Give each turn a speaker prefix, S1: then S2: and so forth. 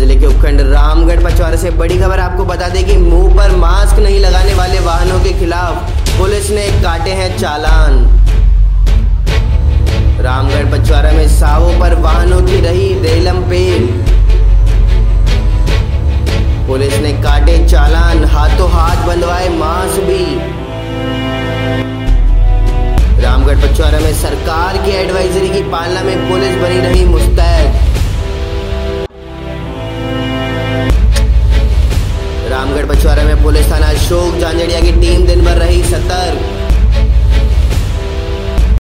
S1: ज़िले के उपखंड रामगढ़ पचवारा से बड़ी खबर आपको बता दें कि मुँह पर मास्क नहीं लगाने वाले वाहनों के खिलाफ पुलिस ने काटे हैं चालान। रामगढ़ पचवारा में सावों पर वाहनों की रही रेलम पेल पुलिस ने काटे चालान, हाथों हाथ बंधवाए मास्क भी। रामगढ़ पचवारा में सरकार की एडवाइजरी की पालना में पुलिस बनी रही मुस्तैद। रामगढ़ बछवारा में पुलिस थाना अशोक जांजड़िया की टीम